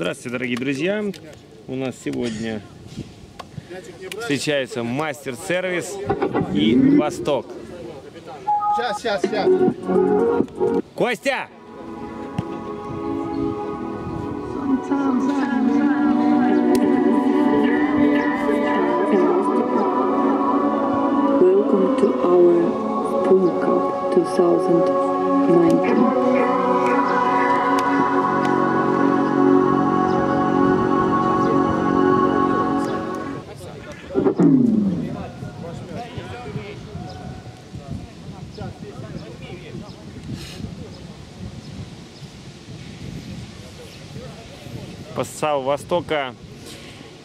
Здравствуйте, дорогие друзья! У нас сегодня встречаются мастер-сервис и Восток. Сейчас, сейчас, сейчас. Костя! Welcome to our Spoon Cup 2019. По составу Востока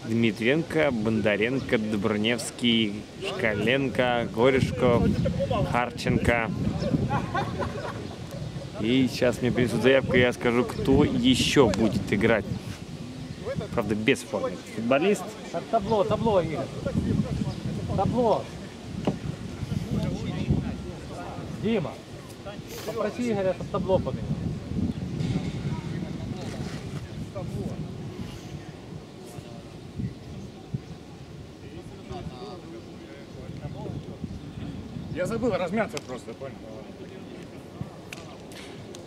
Дмитренко, Бондаренко, Добруневский, Шкаленко, Горюшков, Харченко. И сейчас мне принесут заявку, и я скажу, кто еще будет играть. Правда, без формы. Футболист. Так, табло, табло, Игорь. Табло. Дима, попроси Игоря, чтобы табло поменял. Забыл размяться просто, понял?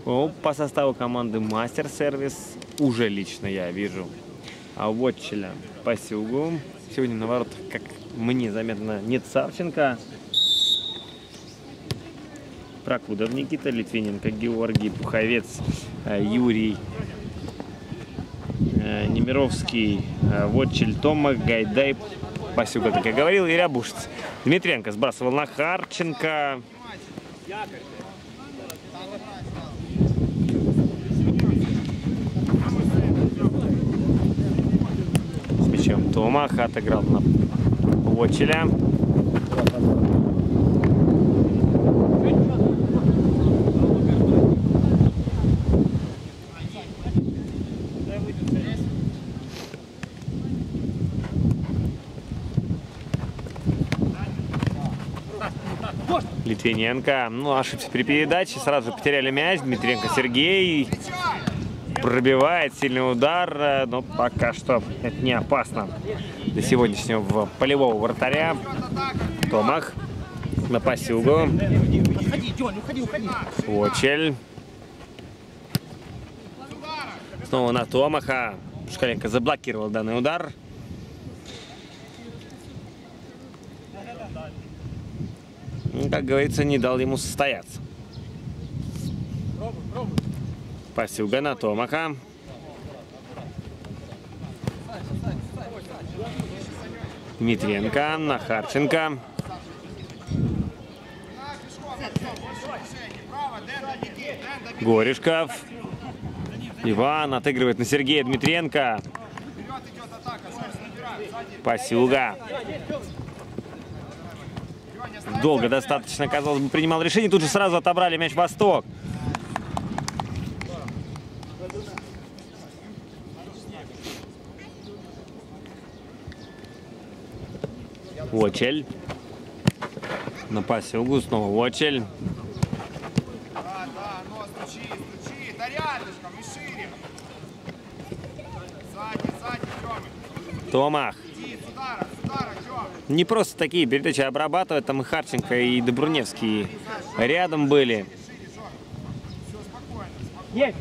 Ну, по составу команды Мастер Сервис уже лично я вижу а Вотчеля Пасюгу. Сегодня на воротах, как мне заметно, нет Савченко. Прокудов Никита, Литвиненко, Георгий, Пуховец, э, Юрий, э, Немировский, э, Вотчель, Тома, Гайдай, Пасюга, как я говорил, и Рябушец. Дмитренко сбрасывал на Харченко. С мячом Томаха отыграл на Вотчеля. Литвиненко. Ну, ошибся при передаче. Сразу же потеряли мяч. Дмитренко Сергей. Пробивает сильный удар. э, Но пока что это не опасно для сегодняшнего полевого вратаря. Томах. На Пасюгу. Очель. Снова на Томаха. Шкаленко заблокировал данный удар. Как говорится, не дал ему состояться. Пасюга на Томаха. Дмитренко на Харченко. Горюшков. Иван отыгрывает на Сергея Дмитренко. Пасюга. Долго достаточно, казалось бы, принимал решение. Тут же сразу отобрали мяч Восток. Очель. На Пасюгу снова Очель. Да, Не просто такие передачи обрабатывают. Там и Харченко, и Добруневский рядом были. Есть!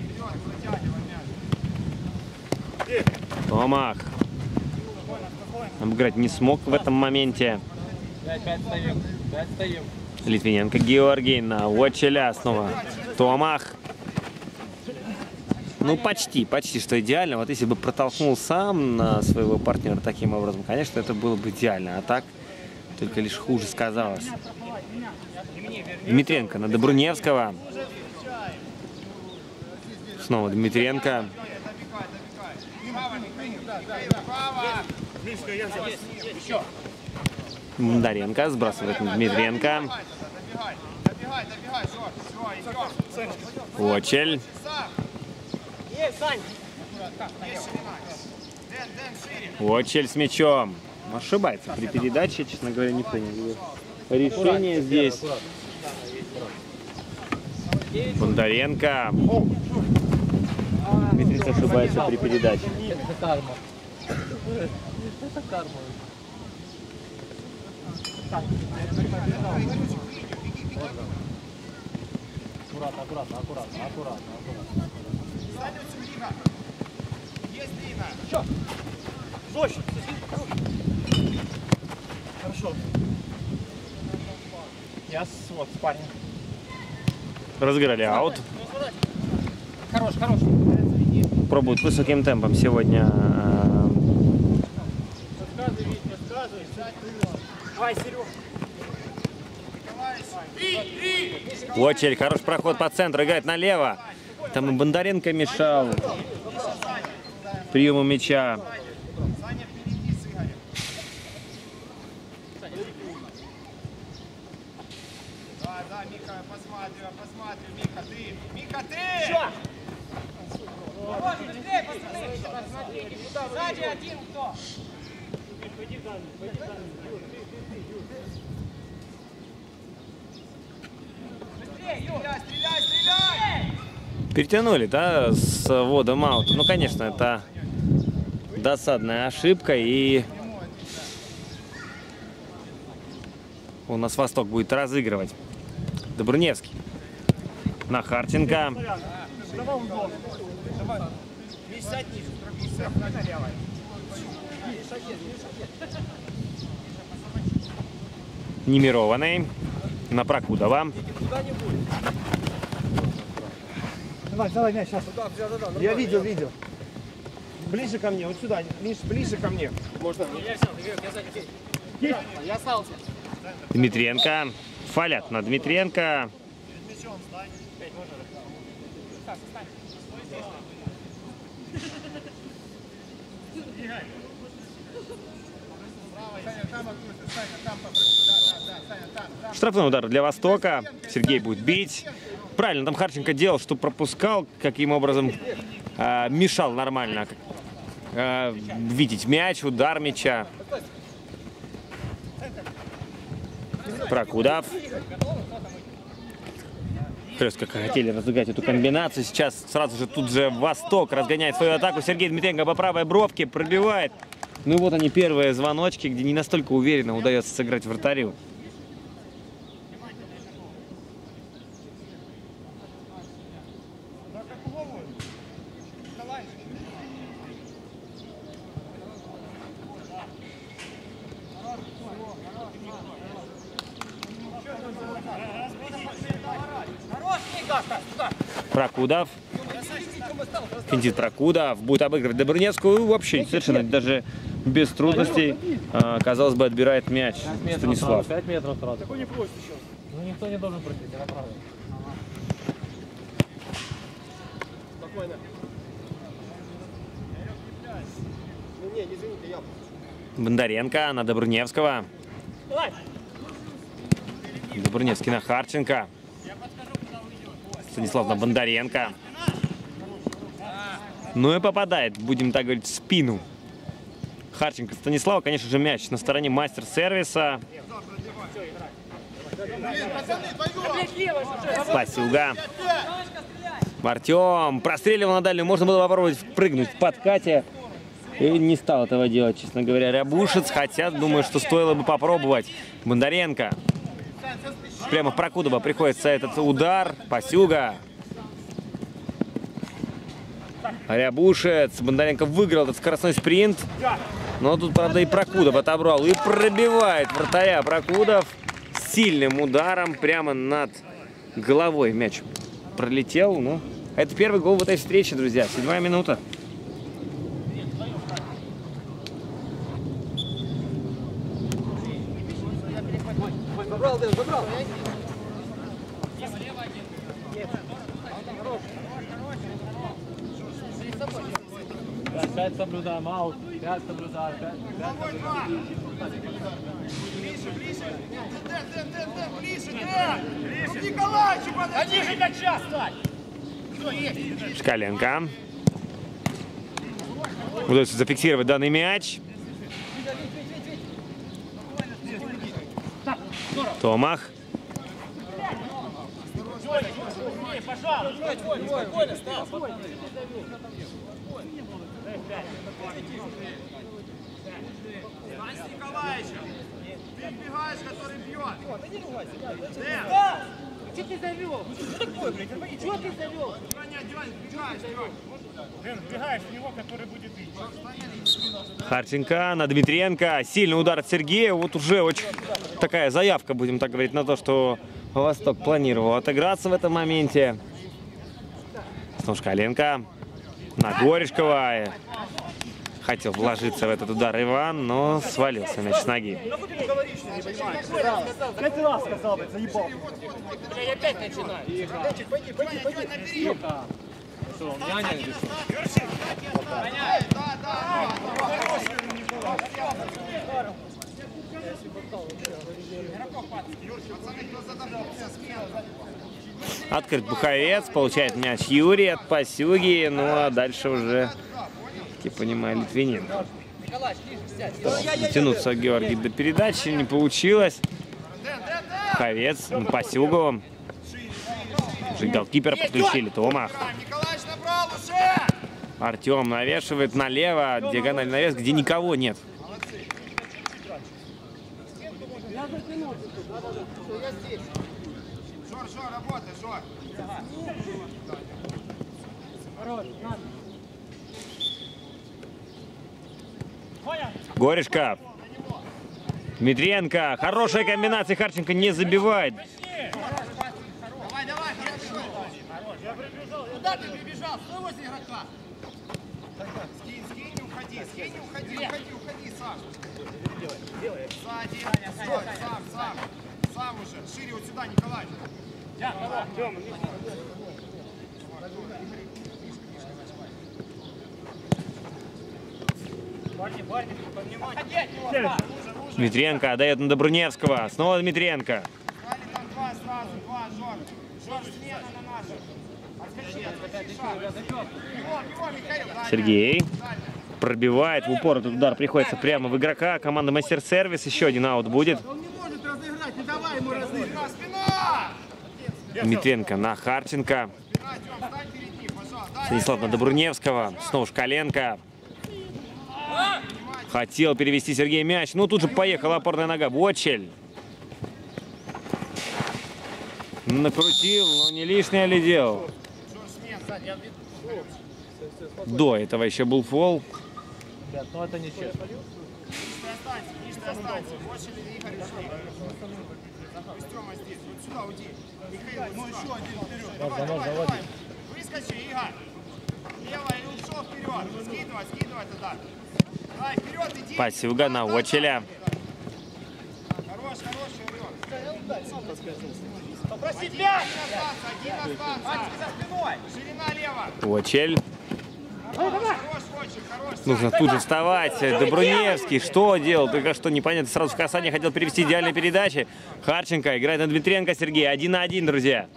Томах. Обыграть не смог в этом моменте. 5-5 стоим, 5 стоим. Литвиненко Георгий на Уочеля снова. Томах. Ну, почти, почти, что идеально. Вот если бы протолкнул сам на своего партнера таким образом, конечно, это было бы идеально. А так, только лишь хуже сказалось. Дмитренко на Добруневского. Снова Дмитренко. Бондаренко сбрасывает на Дмитренко. Очель. Шире. Очель с мячом. Ошибается при передаче, честно говоря, не его Решение здесь. Бондаренко. Дмитрий ошибается при передаче. Это карма. Это карма. Аккуратно, аккуратно, аккуратно, аккуратно, аккуратно. Жестче. Хорошо. Я с, вот, с парнем. Разыграли аут. Хорош, хорош. Пробуют высоким темпом сегодня. э, Рассказывай, Вить. Давай, Серег. Очередь, хороший проход по центру, играет налево. Там и Бондаренко мешал приему мяча. Стреляй, стреляй, стреляй! Перетянули, да, с вводом аута. Ну, конечно, это досадная ошибка. И у нас Восток будет разыгрывать. Добруневский. На Харченко. Немированный. На Прокудова. Давай, давай, мяч, сейчас. Я видел, видел. Ближе ко мне, вот сюда, Миш, ближе ко мне. Дмитренко. Фалят на Дмитренко. Штрафной удар для Востока. Сергей будет бить. Правильно, там Харченко делал, что пропускал, каким образом а, мешал нормально а, видеть мяч, удар мяча. Прокудов. Просто как хотели разыграть эту комбинацию. Сейчас сразу же тут же Восток разгоняет свою атаку. Сергей Дмитренко по правой бровке пробивает. Ну вот они первые звоночки, где не настолько уверенно удается сыграть вратарю. Прокудов. Финтит Прокудов. Будет обыгрывать Добрынецкую. Вообще совершенно даже без трудностей, а, казалось бы, отбирает мяч Станислав. 5 метров сразу. Такой не просит сейчас. Ну никто не должен просить, это правда. Бондаренко на Добрыневского. Добрыневский на Харченко. Станислав на Бондаренко. Ну и попадает, будем так говорить, в спину. Харченко Станислава, конечно же, мяч на стороне мастер-сервиса. Пасюга. Артем простреливал на дальнюю. Можно было попробовать прыгнуть в подкате. И не стал этого делать, честно говоря. Рябушец, хотя, думаю, что стоило бы попробовать. Бондаренко. Прямо Прокудова приходится этот удар. Пасюга. Рябушец. Бондаренко выиграл этот скоростной спринт. Но тут, правда, и Прокудов отобрал. И пробивает вратаря Прокудов сильным ударом прямо над головой мяч пролетел. Ну, это первый гол в этой встрече, друзья. Седьмая минута. Соблюдаем, аут. Пять соблюдаем, пять, пять соблюдаем. Ближе, ближе. Дэн, Дэн, Дэн, Дэн, ближе, Дэн. Ну, Николаевичу подойди. Ниже мяча стань. Все, есть. Шкаленко. Удается зафиксировать данный мяч. Томах. Стань с Николаевичем. Ты. Харченко на Дмитриенко. Сильный удар от Сергея. Вот уже очень такая заявка, будем так говорить, на то, что Восток планировал отыграться в этом моменте. Снушкаленко на Горешкова. Хотел вложиться в этот удар Иван, но свалился мяч с ноги. Пять раз сказал, блядь, заебал. Я Открыт Буховец, получает мяч Юрий от Пасюги, ну а дальше уже, как я понимаю, Литвинин. Дотянуться Георгий до передачи не получилось. Буховец на Пасюговом. Уже голкипера подключили, Томах. Артем навешивает налево, диагональ навес, где никого нет. Горешка. Дмитриенко. Хорошая комбинация. Харченко не забивает. Давай, давай, хорошо. Куда ты прибежал? Стой возле игрока. Скинь, скинь, не уходи, скинь, не уходи, уходи, уходи, Саш. Сзади, стой, сам, сам. Сам уже, шире вот сюда, Николай. Дмитриенко отдает на Добруневского. Снова Дмитриенко. Дали там два сразу, два, Жор. Жор, смена на наших. Отскочи, отскочи, шаг. Бегом, бегом, Михаил. Дальше. Сергей. пробивает в упор. Этот удар приходится прямо в игрока. Команда Мастер Сервис. Еще один аут будет. Дмитренко на Харченко. Станислав на Добруневского. Снова Шкаленко. Хотел перевести Сергей мяч. Ну, тут же поехала опорная нога. Бочель. Накрутил, но не лишнее ли делал. До этого еще был фол. Ребят, ну это нечестно. Больше ли Игорь ушли? Пусть Тёма здесь. Вот сюда уйди. Михаил, ну еще один вперед. Давай, давай, давай. Выскочи, Игорь. Левая и ушел вперед. Скидывай, скидывай туда. Давай, вперед иди. Пасюга на Очеля. Хорош, хорош, Шеврён. Попроси Один пять! остался, один остался. за спиной! Ширина лево. Очель. Хорош, очень хорош. Нужно тут же вставать. Добруневский что делал? Только что непонятно. Сразу в касание хотел перевести идеальные передачи. Харченко играет на Дмитренко Сергей. Один на один, друзья.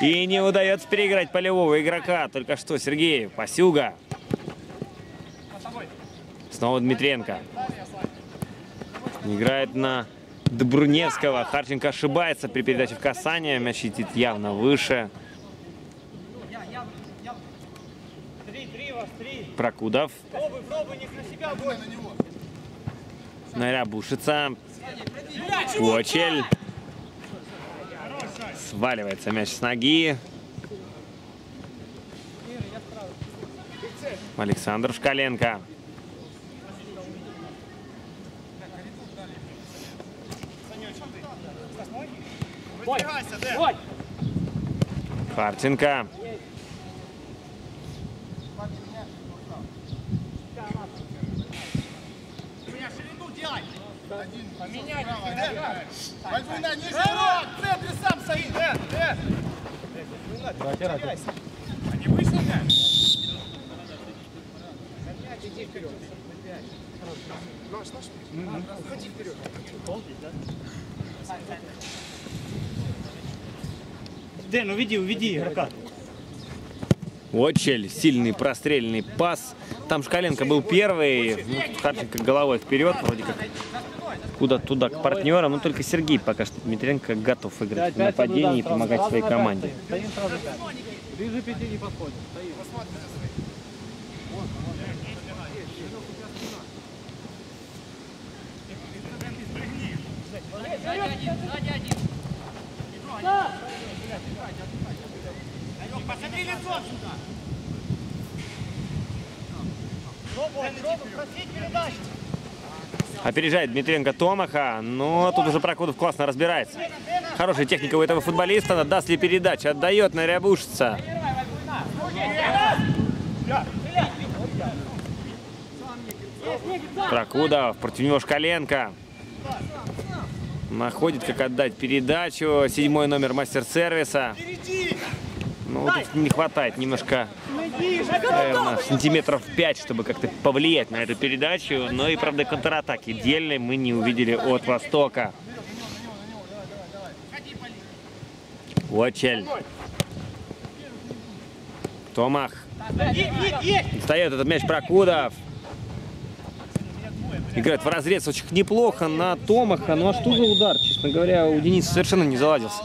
И не удается переиграть полевого игрока. Только что Сергей. Пасюга. Снова Дмитренко. Играет на Добруневского. Харченко ошибается при передаче в касание. Мяч летит явно выше. Прокудов. Пробуй, пробуй, не на себя больше! Нарябушится. Очель. Сваливается мяч с ноги. Александр Шкаленко. Выдвигайся, Дэн. Ой! Харченко. У меня ширину делай. Поменяй. Возьми на центре сам стоит. Дэн, Дэн. Они вышли, Дэн? Дэн, уведи, уведи игрока. Очень сильный прострельный пас. Там Шкаленко был первый. Ну, Харченко головой вперед, вроде как куда туда к партнерам. Но только Сергей пока что Дмитренко готов играть в нападении и помогать своей команде. Посмотри лицо сюда. Просить передачу. Опережает Дмитренко Томаха, но тут уже Прокудов классно разбирается. Хорошая техника у этого футболиста, даст ли передачу, отдает на Рябушица. Прокудов, против него Шкаленко. Находит, как отдать передачу. Седьмой номер мастер-сервиса. Ну, тут не хватает немножко, наверное, сантиметров 5, чтобы как-то повлиять на эту передачу. Но и, правда, контратаки дельной мы не увидели от Востока. Уочель. Томах. Встает этот мяч Прокудов. Играет в разрез очень неплохо на Томаха. Ну а что за удар? Честно говоря, у Дениса совершенно не заладился.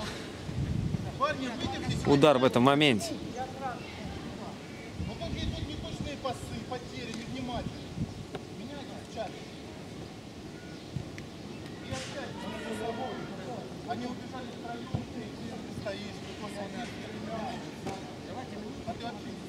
Удар в этом моменте. Ну тут идут неточные пасы, потери, невнимательно. Меняйте в чате. И опять за собой. Они убежали втроем, ты, ты стоишь, ты тоже мяч. А ты вообще не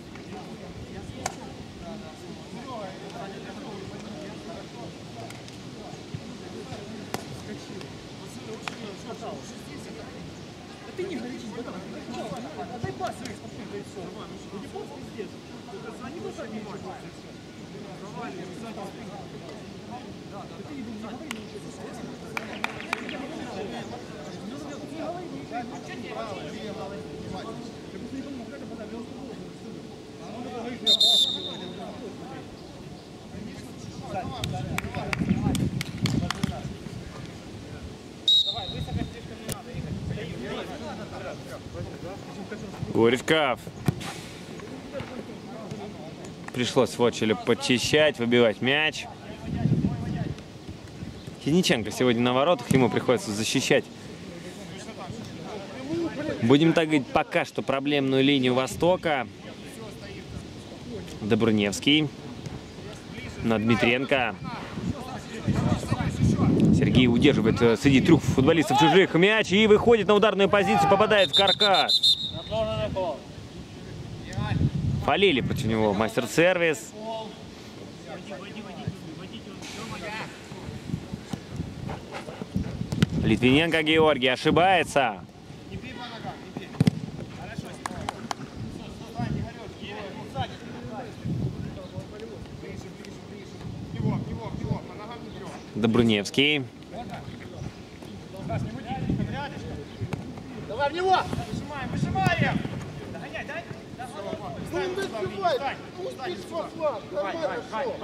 Горьков. Пришлось Вотчелю подчищать, выбивать мяч. Хиниченко сегодня на воротах, ему приходится защищать. Будем так говорить, пока что проблемную линию Востока. Добруневский. На Дмитренко. Сергей удерживает э, среди трюк футболистов чужих мяч и выходит на ударную позицию, попадает в каркас. Фалили против него мастер-сервис. Литвиненко Георгий ошибается. Добруневский. Давай в него. Выжимаем, выжимаем. Ну он добивает. Пусть по флаг. Нормально шел.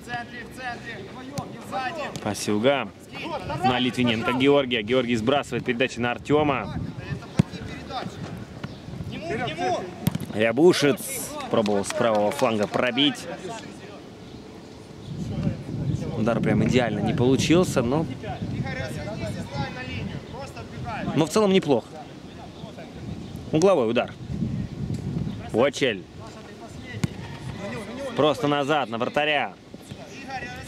В центре, в центре. Сзади. На Литвиненко Георгия. Георгий сбрасывает передачи на Артема. Рябушец пробовал с правого фланга пробить. Удар прям идеально не получился, но, Игорь, развернись и стань на линию. Просто отбегай. Но в целом неплохо. Угловой удар. Очель. Просто назад, на вратаря.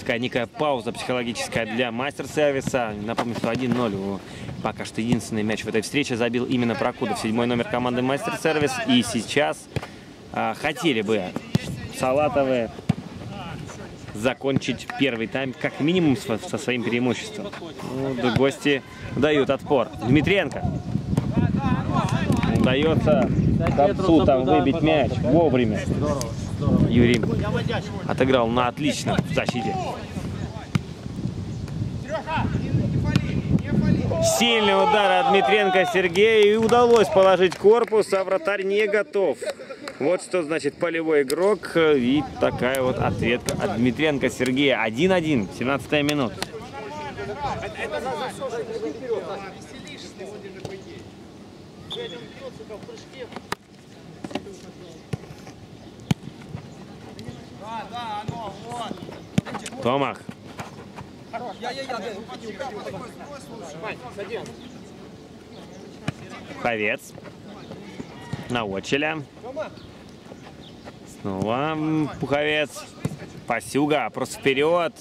Такая некая пауза психологическая для мастер-сервиса. Напомню, что 1-0. Пока что единственный мяч в этой встрече забил именно Прокудов, седьмой номер команды мастер-сервис. И сейчас а, хотели бы Салатовы закончить первый тайм как минимум со, со своим преимуществом. Ну, гости дают отпор. Дмитренко. Удается Капцу там выбить мяч вовремя. Юрий отыграл на отлично в защите. Сильный удар от Дмитренко Сергея и удалось положить корпус, а вратарь не готов. Вот что значит полевой игрок и такая вот ответка от Дмитренко Сергея. 1-1, 17 минут. Это за за все же иди вперед. Да, да, оно, вот. Томах. Пуховец. На очеля. Снова м, пуховец. Пасюга, просто вперед.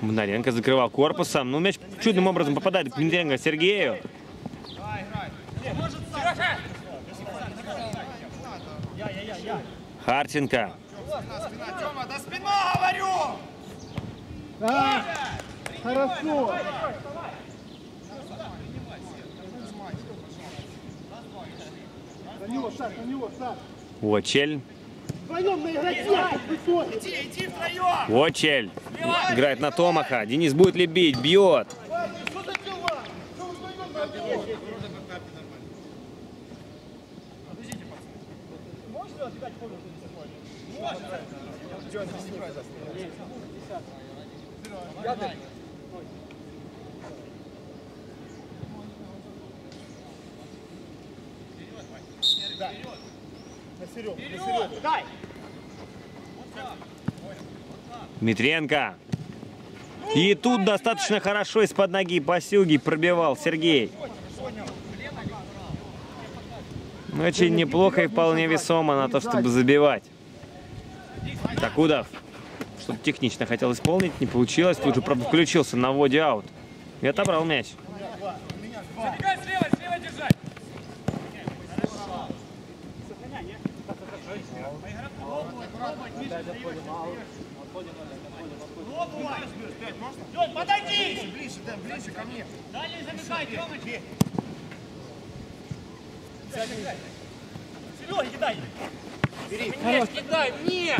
Мнаренко закрывал корпусом. Ну, мяч чудным образом попадает к Дмитренко Сергею. Харченко. Хорошо. На него. Иди, иди втроем! Очель. Играет на Томаха. Денис будет ли бить? Бьет. Что него? Дмитренко. И тут достаточно хорошо из-под ноги Пасюги пробивал Сергей. Очень неплохо и вполне весомо на то, чтобы забивать. Такудов. Что-то технично хотел исполнить, не получилось. Тут же, правда, включился на вводе аут. И отобрал мяч. Забегай слева, слева держать. Лёнь, подойди! Ближе, да, ближе ко мне. Далее замыкай, Тёмыч. Серёга, кидай. Бери. Мне.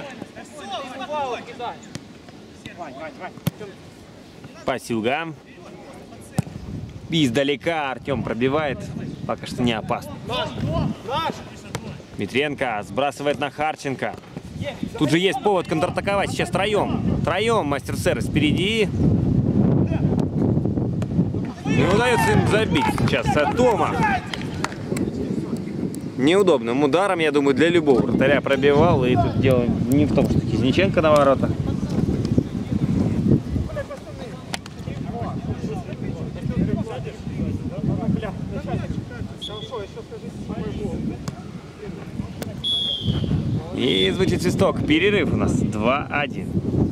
Издалека Артем пробивает. Пока что не опасно. Дмитренко сбрасывает на Харченко. Тут же есть повод контратаковать. Сейчас троем. Троем мастер сервис впереди. Не удается им забить сейчас а Тома. Неудобным ударом, я думаю, для любого вратаря пробивал. И тут дело не в том, что Кизниченко на воротах. И звучит свисток. Перерыв у нас 2-1.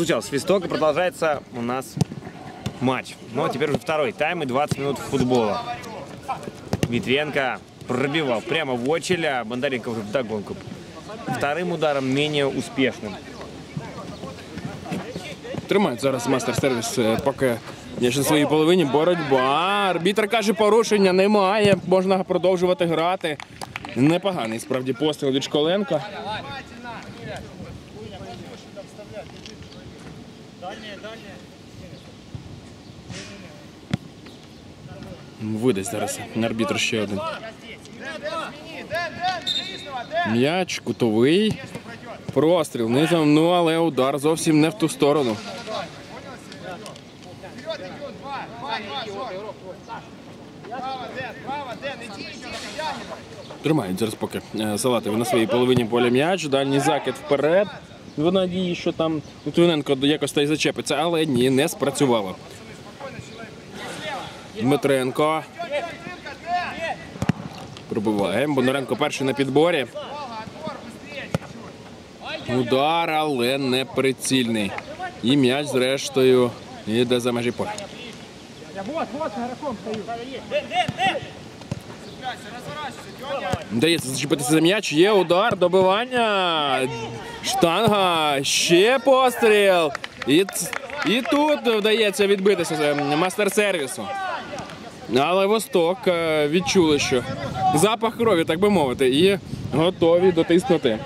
Прозвучал свисток и продолжается у нас матч. Но теперь уже второй тайм и 20 минут футбола. Дмитренко пробивал прямо в очередь, а Бондаренко уже вдогонку. Вторым ударом менее успешным. Тримають зараз мастер сервіс, е, поки є ще на своїй половині. Боротьба. Арбітр каже, порушення немає. Можна продовжувати грати. Непоганий справді постріл від Школенка. Видасть зараз арбітр ще один. Смени, Дэн, Дэн, Лишнего, Дэн. М'яч кутовий. Простріл низом, ну але удар зовсім не в ту сторону. Вперед идет, два, два, два, Жор. Право, Дэн, право, Дэн, иди, иди, тянет. Тримають зараз поки е, Салатові на своїй половині поля м'яч. Дальній закид вперед. В надії, що там Литвиненко якось та й зачепиться, але ні, не спрацювало. Дмитренко. Пробиває. Бондаренко перший на підборі. Удар, але не прицільний. І м'яч, зрештою, йде за межі поля. Вдається зачепитися за м'яч. Є удар, добивання. Штанга. Ще постріл. І, і тут вдається відбитися мастер сервісу. Але Восток е, відчули, що запах крові, так би мовити, і готові дотиснути.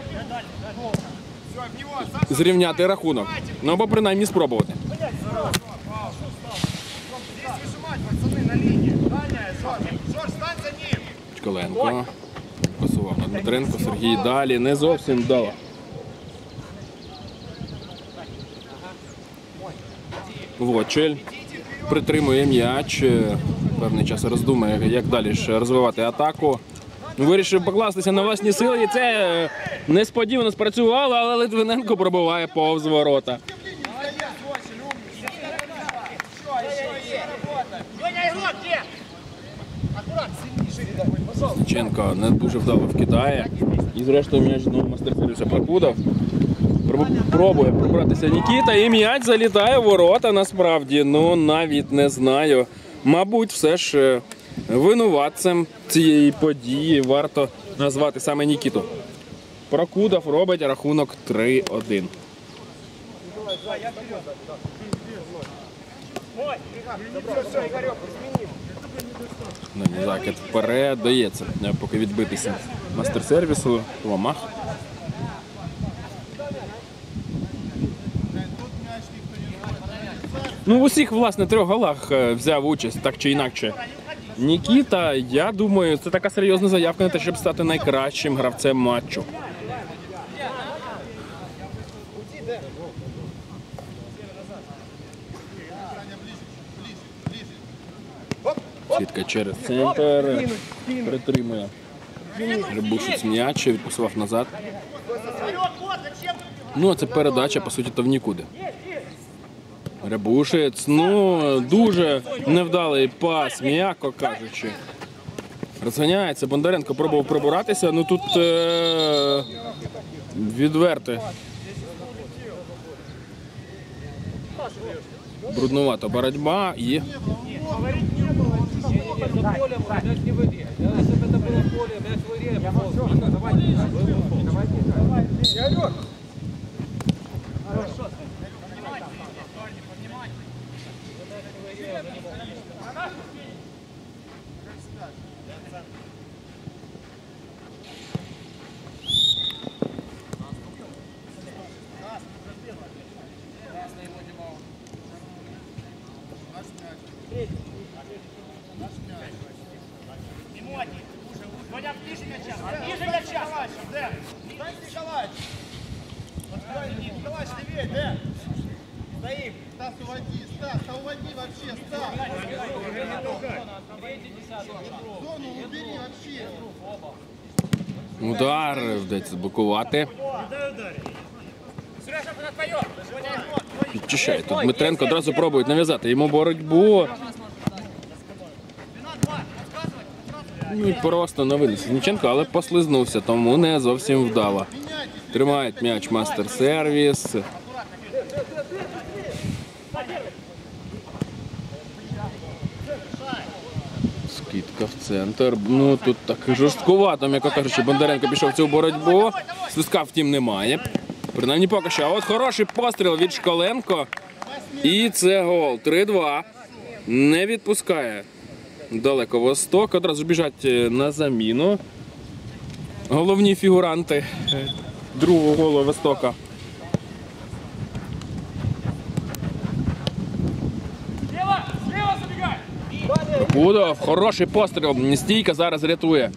Зрівняти рахунок. Ну або принаймні спробувати. Чколенко. Пасував на Дмитренко. Сергій далі. Не зовсім вдало. Вочель притримує м'яч. Е, Певний час роздумує, як далі розвивати атаку. Вирішив покластися на власні сили, і це е, несподівано спрацювало, але Литвиненко пробиває повз ворота. Ченко не дуже вдало вкидає. І зрештою м'яч знову мастер сервіса Прокудов. Проб- Пробує пробратися Нікіта, і м'яч залітає в ворота насправді. Ну навіть не знаю. Мабуть, все ж е, винуватцем цієї події варто назвати саме Нікіту. Прокудов робить рахунок 3-1. Далі закид вперед дається, е, поки відбитися мастер сервісу. Ломах. Ну, в усіх, власне, трьох голах е, взяв участь так чи інакше. Нікіта, я думаю, це така серйозна заявка на те, щоб стати найкращим гравцем матчу. Сітка через центр. Притримує. Рибушець м'яч, відпусував назад. Ну, а це передача, по суті, то в нікуди. Рябушець, ну, дуже невдалий пас, м'яко кажучи. Розганяється, Бондаренко пробував прибиратися, ну тут е- відверте. Бруднувата боротьба і удар вдається блокувати. Підчищає. Тут Дмитренко одразу пробують нав'язати йому боротьбу. Ну і просто на винес Ніченко, але послизнувся, тому не зовсім вдало. Тримають м'яч мастер сервіс. Скидка в центр. Ну тут так жорсткувато, м'яко кажучи, Бондаренко пішов в цю боротьбу. Свистка втім немає. Принаймні поки що. А от хороший постріл від Школенко. І це гол. 3-2. Не відпускає далеко восток. Одразу біжать на заміну. Головні фігуранти другого голу Востока. забегай. Будов, хороший постріл. Стійка зараз рятує.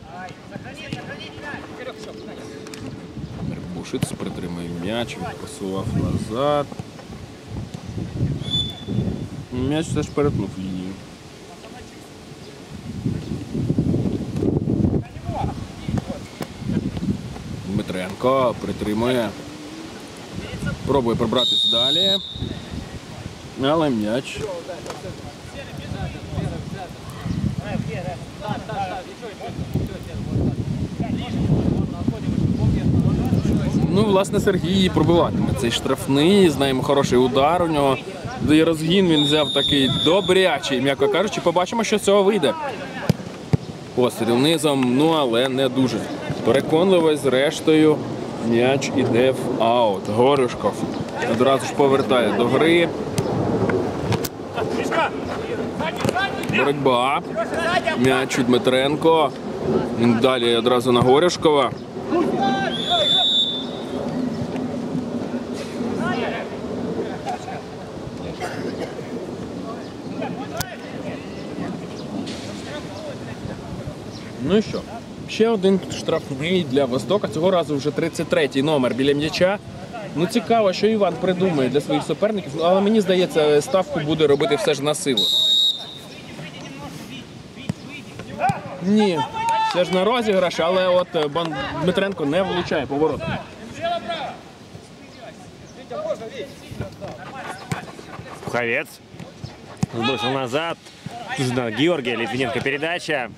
Бушиц притримує м'яч, посував назад. М'яч все ж перетнув лінію. Дмитренко притримує. Пробує пробратись далі. Але м'яч Ну, власне, Сергій пробиватиме цей штрафний. Знаємо, хороший удар у нього. І розгін він взяв такий добрячий, м'яко кажучи, побачимо, що з цього вийде. Постріл низом, ну але не дуже. Переконливо, зрештою, м'яч іде в аут. Горюшков одразу ж повертає до гри. Боротьба. М'яч у Дмитренко. Далі одразу на Горюшкова. Ну і що? Ще один штрафний для Востока. Цього разу вже 33-й номер біля м'яча. Ну цікаво, що Іван придумає для своїх суперників, Ну, але мені здається, ставку буде робити все ж на силу. Ні, це ж на розіграш, але от е, Бон- Дмитренко не влучає поворот. Пуховец. Сбросил назад. На Георгия Литвиненко передача.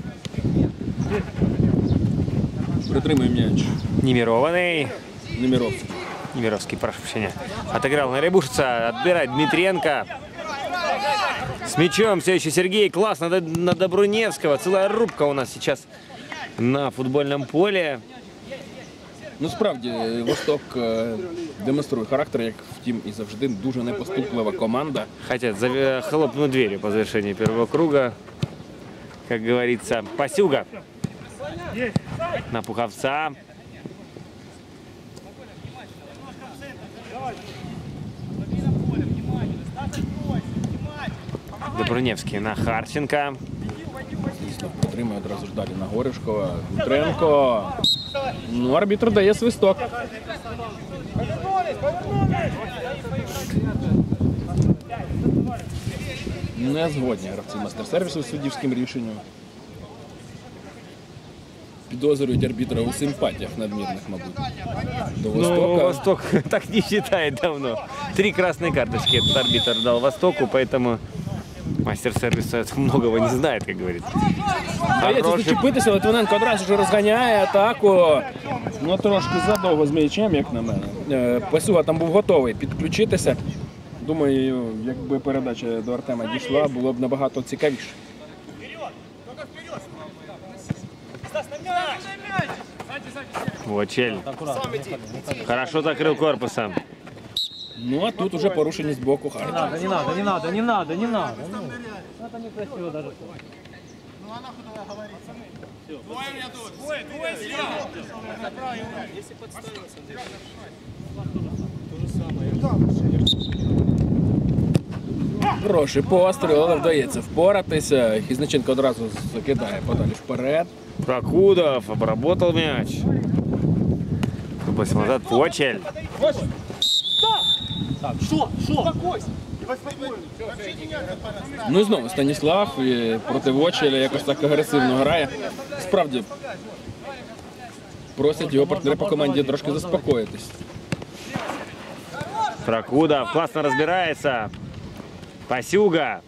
Притримує м'яч. Немированный. Неміровський. Немировский, прошу прощения. Отыграл на Рябушица. Отбирает Дмитренко. С мячом все еще Сергей. Класс на, Д- на Добруневского. Целая рубка у нас сейчас на футбольном поле. Ну справді Восток е, демонструє характер, як втім і завжди дуже непоступлива команда. Хотят заве- хлопнуть дверью по завершении первого круга. Как говорится, Пасюга. На Пуховца. Добруневский на Харченко. Притримує одразу ж далі на Горішкова. Дмитренко. Ну, арбітр дає свисток. Не згодні гравці мастер-сервісу з суддівським рішенням. Підозрюють арбітра у симпатіях надмірних, мабуть. До Ну, Востока. Восток так не считает давно. Три красные карточки этот арбитр дал Востоку, поэтому мастер сервиса многого не знает, как говорится. Дається Хороший зачепитися, Литвиненко одразу ж розганяє атаку. Ну трошки задовго з м'ячем, як на мене. Е, Пасюга там був готовий підключитися. Думаю, якби передача до Артема дійшла, було б набагато цікавіше. Вочель. Хорошо закрыл корпусом. Ну а тут уже порушення з боку Харта. Не надо, не надо, не надо, не надо. Ну, это некрасиво даже. Хороший постріл, але вдається впоратися. Хізниченко одразу закидає подалі вперед. Прокудов обработал мяч. Бросил назад Вочель. Ну і знову Станіслав і проти Вочеля якось так агресивно грає. Справді просять його партнери по команді трошки заспокоїтись. Прокудов классно разбирается. Пасюга.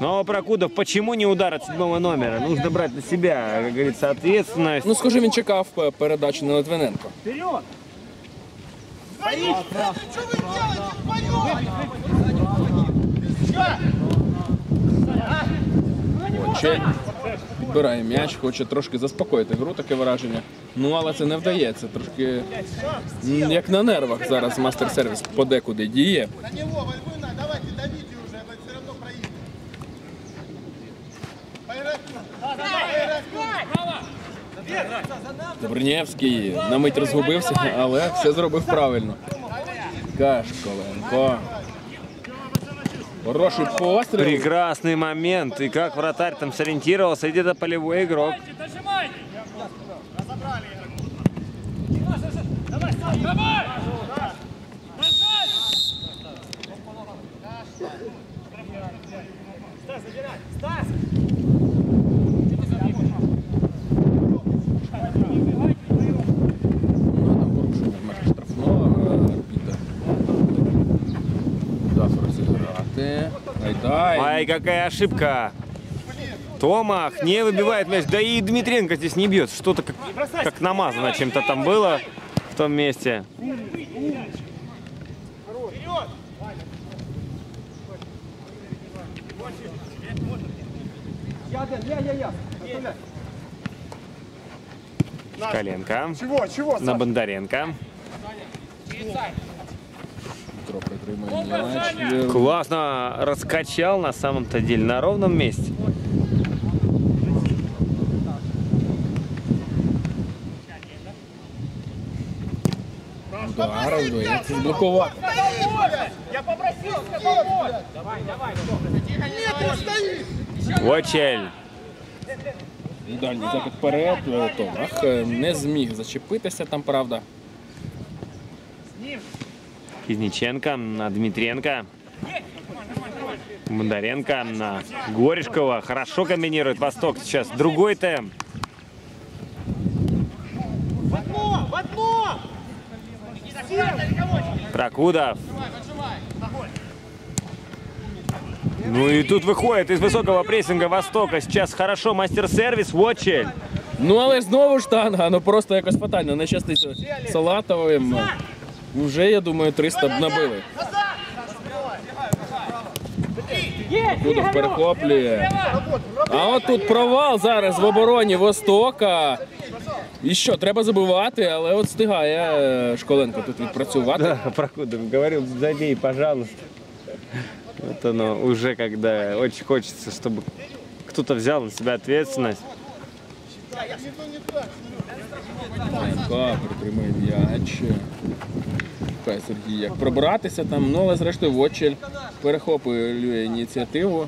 Но Прокудов, почему не удар от седьмого номера? Нужно брать на себя, как говорится, ответственность. Ну, схоже, він чекав е, передачу на Литвиненко. Вочель. відбирає м'яч, хоче трошки заспокоїти гру, таке враження. Ну, але це не вдається. Трошки як на нервах зараз мастер-сервіс подекуди діє. Добринєвський на мить розгубився, але все зробив правильно. Кашковенко. Хороший постріл. Прекрасный момент. И как вратарь там сориентировался, где-то полевой игрок. Дожимайте! Ну, Ай, какая ошибка. Томах не выбивает мяч. Да и Дмитренко здесь не бьет. Что-то как, как намазано чем-то там было в том месте. Коленко Чего, чего, на Бондаренко. притримує м'яч. Классно раскачал на самом-то деле на ровном месте. Удар, вдається зблокувати. Я попросил, сказал, вот! Вочель. Дальній захід вперед. е, Томах е, не зміг зачепитися там, правда. Кизниченко на Дмитренко. Бондаренко на Горешкова. Хорошо комбинирует Восток сейчас. Другой темп. Прокудов. Ну и тут выходит из высокого прессинга Востока. Сейчас хорошо мастер-сервис. Вочель. Ну але знову штанга, ну просто якось фатально. Не щастить Салатовим. Вже, я думаю, 300 б набили. Кудов перехоплює. А от тут провал зараз в обороні Востока. І що, треба забивати, але от встигає е, Школенко тут відпрацювати. Прокудов говорил, забей, пожалуйста. Вот оно уже когда очень хочется, чтобы кто-то взял на себя ответственность. Ленко притримує м'яч. Сергій, як пробратися там, ну але зрештою Вочель перехоплює ініціативу.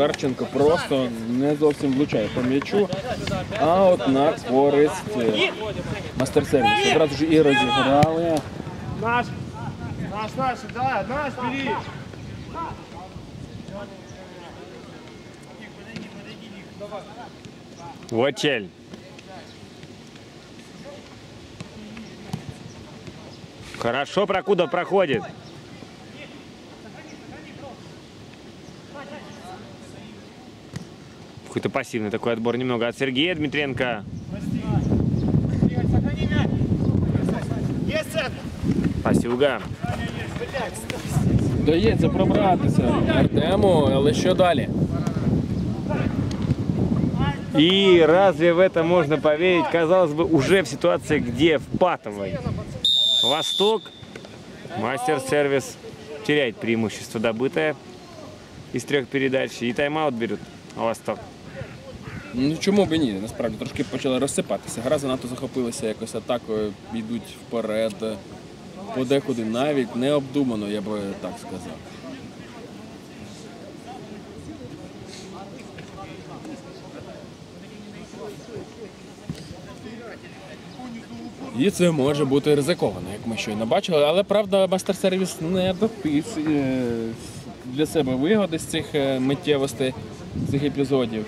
Харченко просто не зовсім влучає по м'ячу, а от на користь е, мастер-сервіс. Одразу ж і розіграли. Наш, наш, наш, да, наш, бери. Вочель. Хорошо Прокудов проходит. Какой-то пассивный такой отбор немного от Сергея Дмитренко. Есть центр! Пасюга. Вдається пробратися Артему, але що далі? И разве в это можно поверить? Казалось бы, уже в ситуации, где в патовой Восток, мастер-сервис теряет преимущество добытое из трех передач и тайм-аут берет Восток. Ну чому б і ні? Насправді трошки почали розсипатися. Гра занадто захопилася якось атакою, йдуть вперед. Подекуди навіть необдумано, я би так сказав. І це може бути ризиковано, як ми щойно бачили. Але правда, мастер-сервіс не дописує для себе вигоди з цих е, миттєвостей, цих епізодів.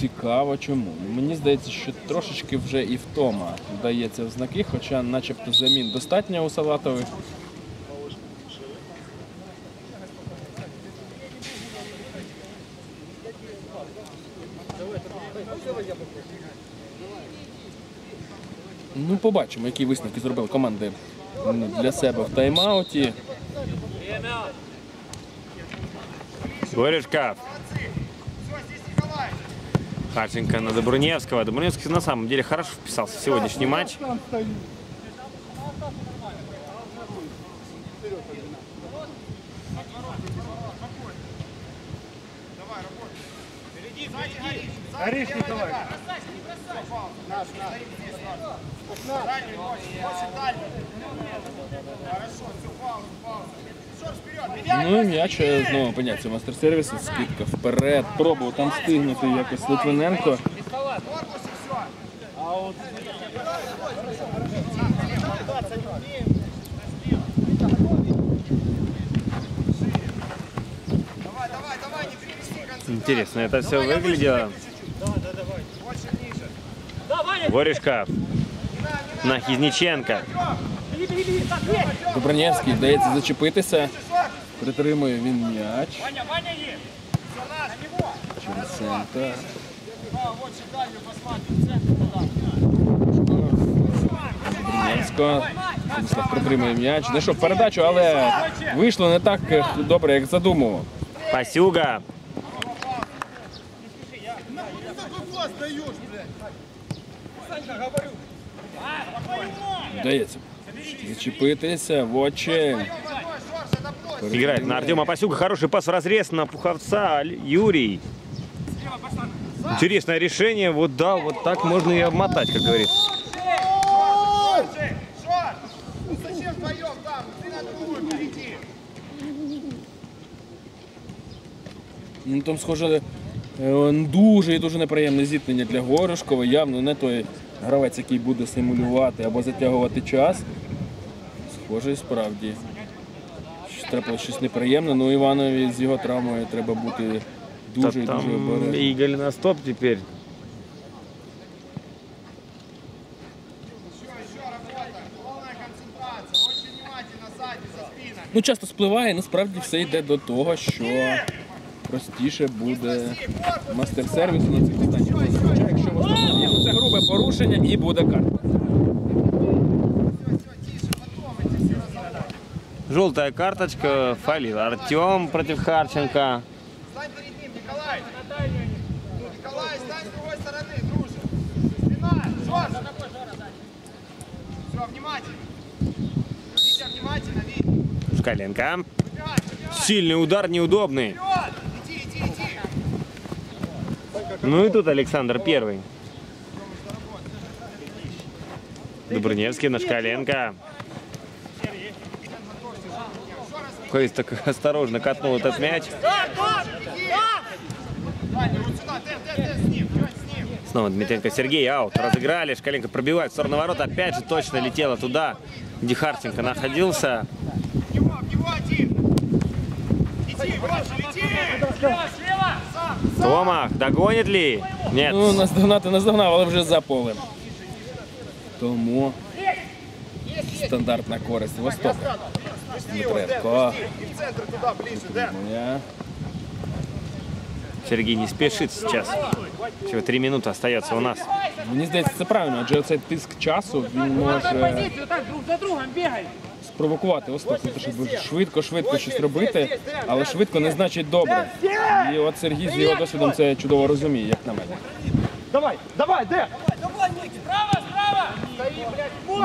Цікаво чому. Мені здається, що трошечки вже і втома дається в знаки, хоча начебто замін достатньо у Салатових. Ну, побачимо, які висновки зробили команди для себе в тайм-ауті. Горюшков. Харченко на Добруневского. Добруневский на самом деле хорошо вписался в сегодняшний матч. Давай. Горишь, Николай. Наш, наш. Хорошо, все, пауза, пауза. Шор вперед, ребят. Ну і м'яч е, знову опиняється мастер сервісу. Скидка вперед. Пробував там встигнути якось Литвиненко. Корпус и все. Давай, давай, давай, не перевести концы. Интересно это все выглядело. Больше ниже. Горюшков на Хизниченко. Добронєвський вдається зачепитися. Притримує він м'яч. Ваня, Ваня есть. Через центр. Станіслав притримує м'яч. Знайшов передачу, але вийшло не так е, добре, як задумував. Пасюга. Вдається зачепитися в очі. Играет на Артема Пасюга. Хороший пас в разрез на Пуховца. Аль- Юрий. Интересное решение. Вот да, вот так можно и обмотать, как говорится. Шор! Шор! Ну зачем вдвоем там? Ты на другую перейти. Ну там схоже е, дуже і дуже неприємне зіткнення для Горюшкова. Явно не той гравець, який буде симулювати або затягувати час. Схоже, і справді. Щось Трапилось щось неприємне, ну Іванові з його травмою треба бути дуже і Там дуже обережним. и голеностоп теперь. Еще, еще работа. Полная концентрация. Очень внимательно сзади, за спинами. Ну, часто спливає, насправді все йде до того, що простіше буде мастер-сервісу на цих. Хоча якщо в останньому є, ну, це грубе порушення і буде карта. Желтая карточка. Фалил Артем против Харченко. Стань перед ним, Николай. Николай, стань с другой стороны, друже. Спина, Шор. Все, внимательно. Витя, внимательно, Витя. Шкаленко. Сильный удар, неудобный. Иди, иди, иди. Ну и тут Александр первый. Добрыневский на Шкаленко. Коис так осторожно катнул этот мяч. Снова Дмитренко Сергей аут. Разыграли. Шкаленко пробивает в сторону ворот. Опять же точно летела туда, где Харченко находился. Томах догонит ли? Нет. Ну, наздогнати наздогнав, але вже за полем. Тому стандартна користь Востока. Дмитренко. Сергей не спешит сейчас. Всего три минуты остается у нас. Мені здається, це правильно, адже оцей тиск часу він може спровокувати Восток, на те, щоб швидко-швидко щось робити, але швидко не значить добре. І от Сергій з його досвідом це чудово розуміє, як на мене. Давай, давай, де?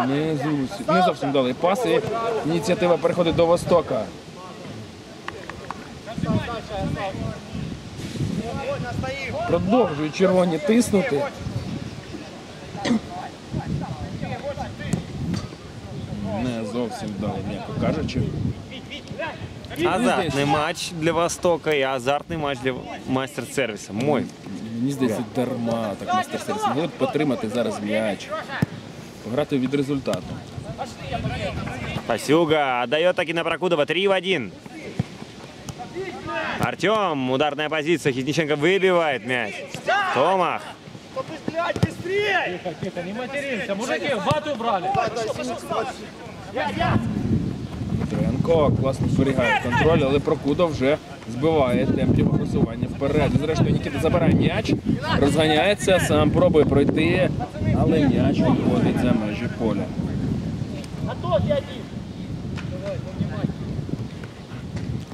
Не, зовсім, не зовсім дали пас, і ініціатива переходить до Востока. Продовжують червоні тиснути. Не зовсім дали, м'яко кажучи. Азартный матч для Востока и азартный матч для мастер-сервиса. Мой. Мені здається, дарма так мастер сервіс. Могли б потримати зараз м'яч. Пограти від результату. Пасюга отдает таки на Прокудова. 3 в 1. Артем, ударная позиция. Хизниченко выбивает мяч. Томах. Быстрее! Тихо, не материмся. Мужики, вату брали. Дмитренко класно зберігає контроль, але Прокудов вже збиває темпів просування вперед. І зрештою Нікіта забирає м'яч, розганяється, сам пробує пройти, але м'яч виходить за межі поля.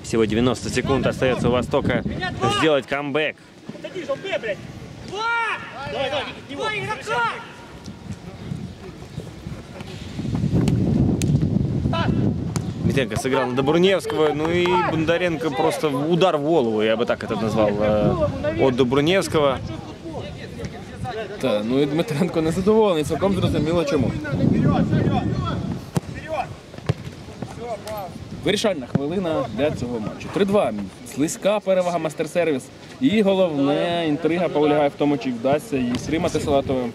Всего 90 секунд остается у Востока сделать камбэк. Отойди, желтый, блядь. Два! Давай, давай, Два игрока! Митенко сыграл на Добруневского, ну и Бондаренко просто удар в голову, я бы так это назвал, э, от Добруневского. Та, ну і Дмитренко незадоволений, цілком зрозуміло чому. Вирішальна хвилина для цього матчу. 3-2. Слизька перевага мастер-сервіс. І головне, інтрига полягає в тому, чи вдасться її стримати Салатовим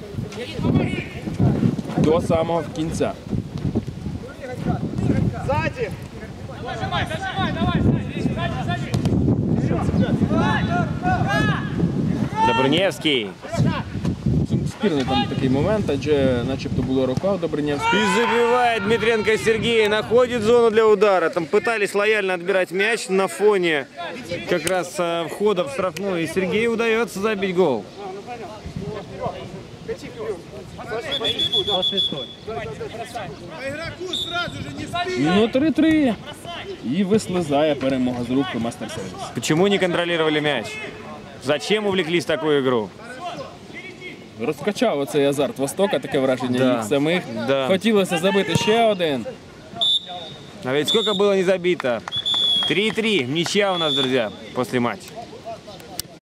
до самого кінця. Зажимай, зажимай, давай, сзади, сзади. Добруневский. Спірний там такий момент, адже начебто було рука у Добринявського. И забивает Дмитренко Сергей, находит зону для удара. Там пытались лояльно отбирать мяч на фоне как раз э, входа в штрафную. И Сергею удается забить гол. Ну 3-3. І выслезая перемога з рук мастер сервис. Почему не контролировали мяч? Зачем увлеклись в такую игру? Розкачав оцей азарт Востока, таке враження Да. їх самих. Да. Хотілося забити ще один. А ведь сколько было не забито? 3-3. Ничья у нас, друзья, после матча.